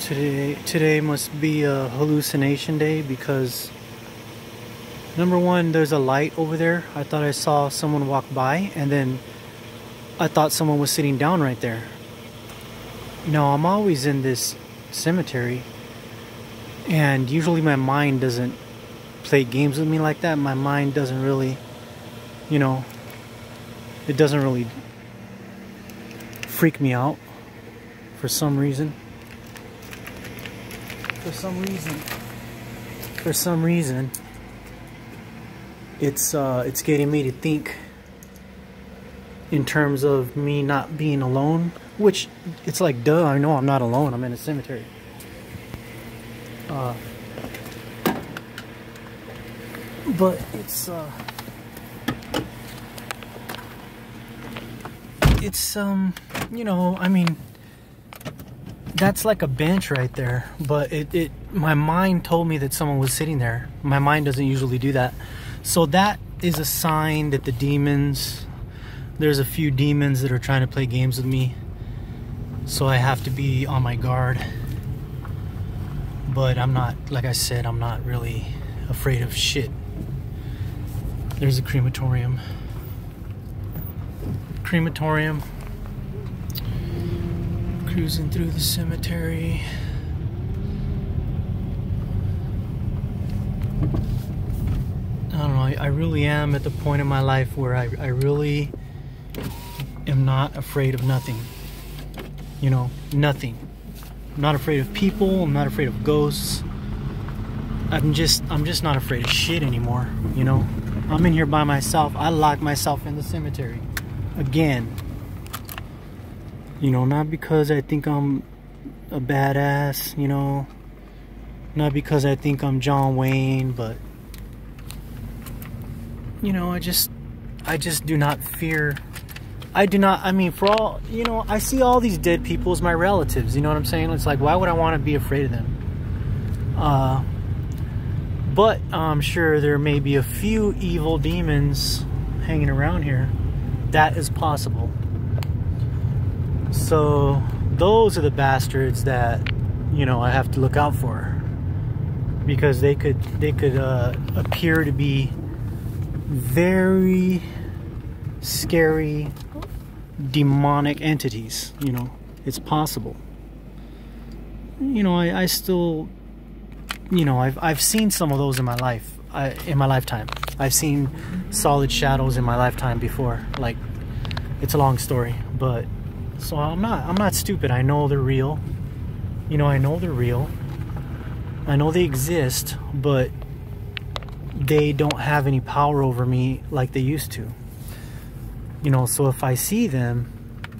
Today today must be a hallucination day because number one, there's a light over there. I thought I saw someone walk by and then I thought someone was sitting down right there. No, I'm always in this cemetery and usually my mind doesn't play games with me like that. My mind doesn't really, you know, it doesn't really freak me out for some reason for some reason. For some reason it's uh it's getting me to think in terms of me not being alone which it's like duh I know I'm not alone I'm in a cemetery. Uh but it's uh it's um you know I mean that's like a bench right there but it, it my mind told me that someone was sitting there. My mind doesn't usually do that. So that is a sign that the demons there's a few demons that are trying to play games with me. So i have to be on my guard. But i'm not like i said i'm not really afraid of shit. There's a crematorium. Crematorium cruising through the cemetery. I don't know, I, I really am at the point in my life where I, I really am not afraid of nothing. You know, nothing. I'm not afraid of people, I'm not afraid of ghosts. I'm just I'm just not afraid of shit anymore, you know. I'm in here by myself. I lock myself in the cemetery. Again, you know, not because I think I'm a badass, you know, not because I think I'm John Wayne, but you know, I just I just do not fear I do not I mean for all you know, I see all these dead people as my relatives, you know what I'm saying? It's like why would I want to be afraid of them? Uh but I'm sure there may be a few evil demons hanging around here. That is possible. So those are the bastards that you know I have to look out for because they could they could uh, appear to be very scary demonic entities. You know, it's possible. You know, I, I still, you know, I've I've seen some of those in my life. I, in my lifetime, I've seen solid shadows in my lifetime before. Like, it's a long story, but so I'm not I'm not stupid. I know they're real. You know, I know they're real. I know they exist, but they don't have any power over me like they used to. You know, so if I see them,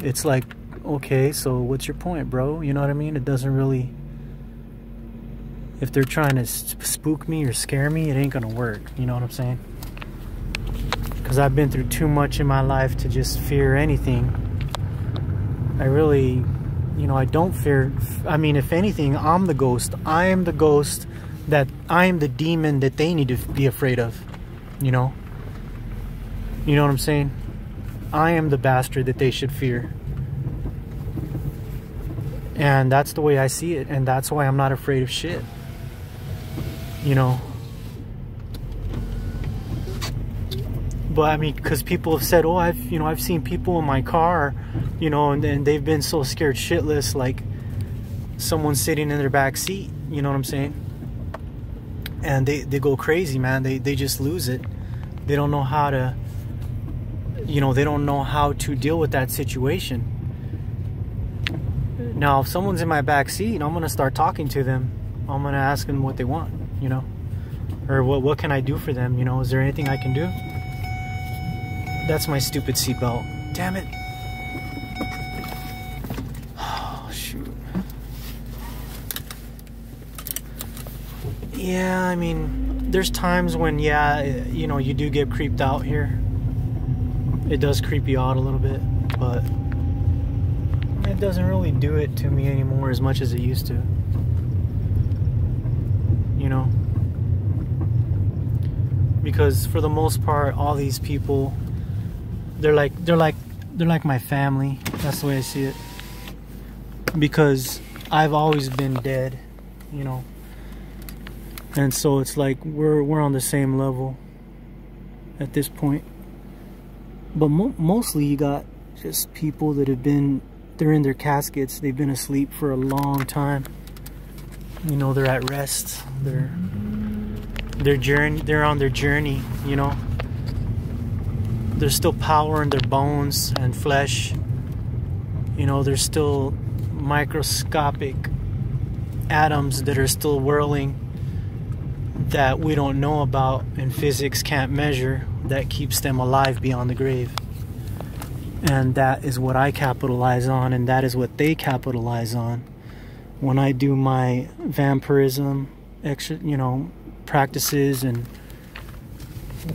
it's like, okay, so what's your point, bro? You know what I mean? It doesn't really if they're trying to spook me or scare me, it ain't gonna work. You know what I'm saying? Because I've been through too much in my life to just fear anything I really, you know, I don't fear. I mean, if anything, I'm the ghost. I am the ghost that I am the demon that they need to be afraid of. You know? You know what I'm saying? I am the bastard that they should fear. And that's the way I see it. And that's why I'm not afraid of shit. You know? But I mean, because people have said, "Oh, I've you know I've seen people in my car, you know, and, and they've been so scared shitless, like someone sitting in their back seat." You know what I'm saying? And they they go crazy, man. They they just lose it. They don't know how to, you know, they don't know how to deal with that situation. Now, if someone's in my back seat, I'm gonna start talking to them. I'm gonna ask them what they want, you know, or what what can I do for them? You know, is there anything I can do? That's my stupid seatbelt. Damn it. Oh, shoot. Yeah, I mean, there's times when, yeah, you know, you do get creeped out here. It does creep you out a little bit, but it doesn't really do it to me anymore as much as it used to. You know? Because for the most part, all these people they're like they're like they're like my family. That's the way I see it. Because I've always been dead, you know. And so it's like we're we're on the same level at this point. But mo mostly you got just people that have been they're in their caskets. They've been asleep for a long time. You know, they're at rest. They're their journey they're on their journey, you know. There's still power in their bones and flesh. You know, there's still microscopic atoms that are still whirling that we don't know about and physics can't measure that keeps them alive beyond the grave. And that is what I capitalize on, and that is what they capitalize on. When I do my vampirism, extra, you know, practices, and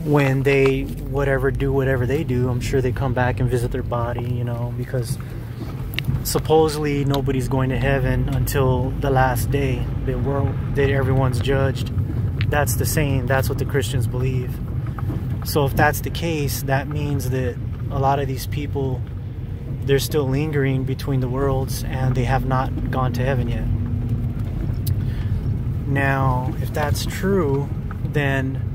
when they whatever do whatever they do, I'm sure they come back and visit their body, you know, because supposedly nobody's going to heaven until the last day. That world that everyone's judged. That's the saying. That's what the christians believe. So if that's the case that means that a lot of these people they're still lingering between the worlds and they have not gone to heaven yet. Now if that's true then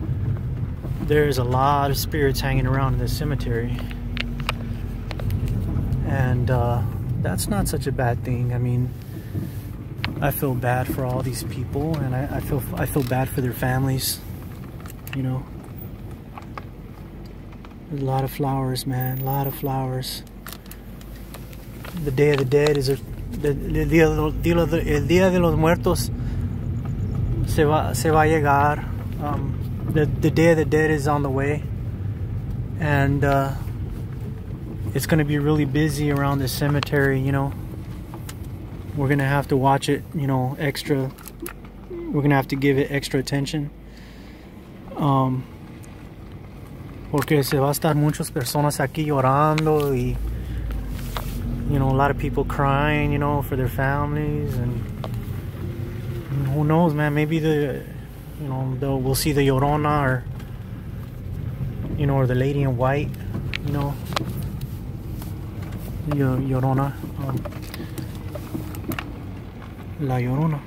there's a lot of spirits hanging around in this cemetery and uh, that's not such a bad thing. I mean, I feel bad for all these people, and I, I feel I feel bad for their families. You know, There's a lot of flowers, man. A lot of flowers. The Day of the Dead is a, the, Día de los Muertos se va se va a llegar. Um, the the Day of the Dead is on the way, and. Uh, it's going to be really busy around the cemetery, you know. We're going to have to watch it, you know, extra. We're going to have to give it extra attention. Um, porque se va a estar muchas personas aquí llorando y you know a lot of people crying you know for their families and who knows man maybe the you know we'll see the Llorona or you know or the lady in white you know Llorona. Um, La Llorona.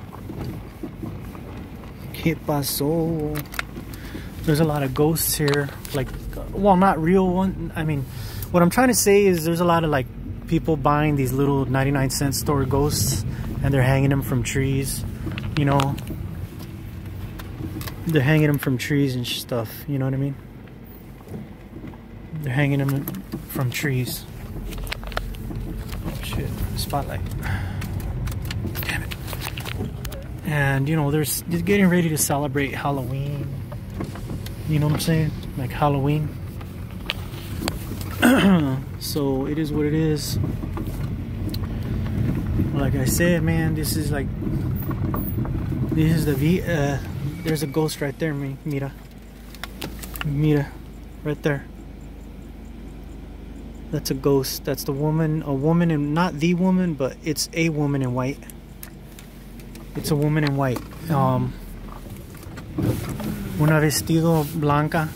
¿Qué pasó? There's a lot of ghosts here. Like, well, not real one. I mean, what I'm trying to say is there's a lot of like people buying these little 99 cent store ghosts and they're hanging them from trees. You know, they're hanging them from trees and stuff. You know what I mean? They're hanging them from trees Oh shit. Spotlight. Damn it. And, you know, there's getting ready to celebrate Halloween. You know what I'm saying? Like Halloween. so it is what it is. Like I said, man, this is like this is the V. Uh, there's a ghost right there. Mira, mira, right there. That's a ghost. That's the woman, a woman and not the woman, but it's a woman in white. It's a woman in white. Um, una vestido blanca.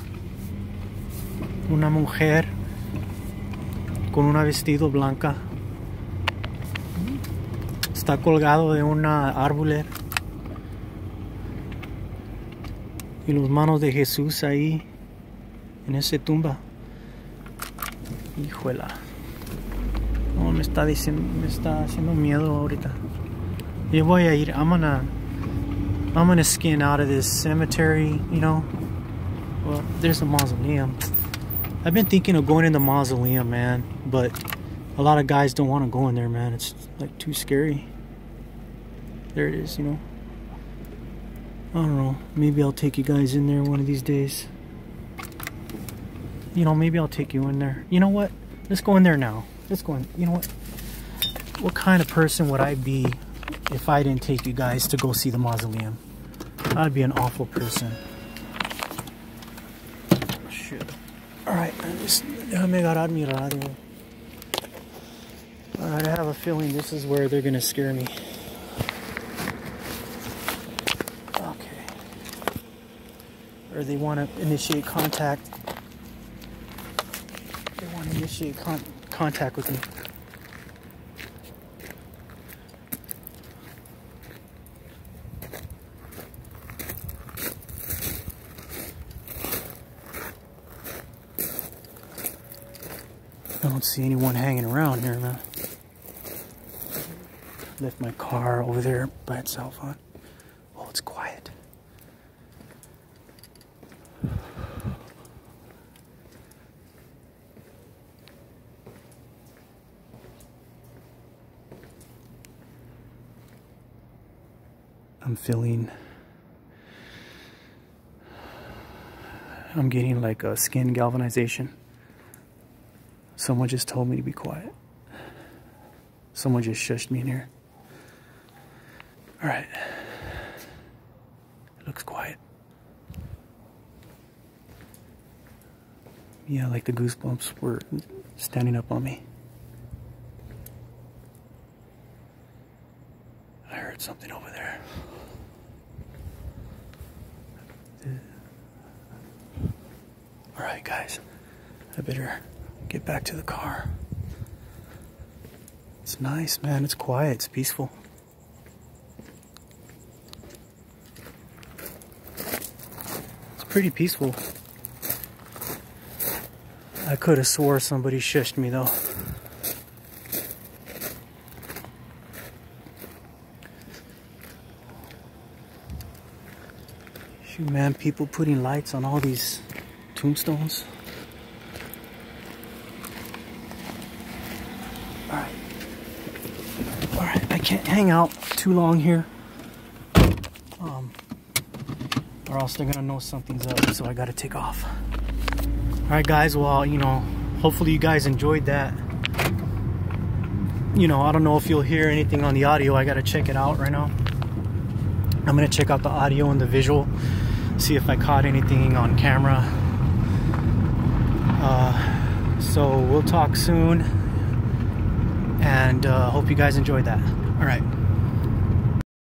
Una mujer con una vestido blanca. Está colgado de una árbol. Y los manos de Jesús ahí en esa tumba. Hijuela. No, me está diciendo, me está haciendo miedo ahorita. Yo voy a ir, I'm gonna, I'm gonna skin out of this cemetery, you know. Well, there's a mausoleum. I've been thinking of going in the mausoleum, man, but a lot of guys don't want to go in there, man. It's like too scary. There it is, you know. I don't know. Maybe I'll take you guys in there one of these days you know, maybe I'll take you in there. You know what? Let's go in there now. Let's go in. You know what? What kind of person would I be if I didn't take you guys to go see the mausoleum? I'd be an awful person. Shit. Alright. Alright, I have a feeling this is where they're gonna scare me. or they want to initiate contact. They want to initiate con- contact with me. I don't see anyone hanging around here, man. Left my car over there by itself on. Huh? I'm feeling I'm getting like a skin galvanization. Someone just told me to be quiet. Someone just shushed me in here. All right. It looks quiet. Yeah, like the goosebumps were standing up on me. I heard something over there. All right, guys. I better get back to the car. It's nice, man. It's quiet. It's peaceful. It's pretty peaceful. I could have swore somebody shushed me though. Man, people putting lights on all these tombstones. Alright. Alright, I can't hang out too long here. Um, or else they're gonna know something's up, so I gotta take off. Alright guys, well, you know, hopefully you guys enjoyed that. You know, I don't know if you'll hear anything on the audio. I gotta check it out right now. I'm gonna check out the audio and the visual see if I caught anything on camera. Uh, so we'll talk soon, and uh, hope you guys enjoyed that. All right.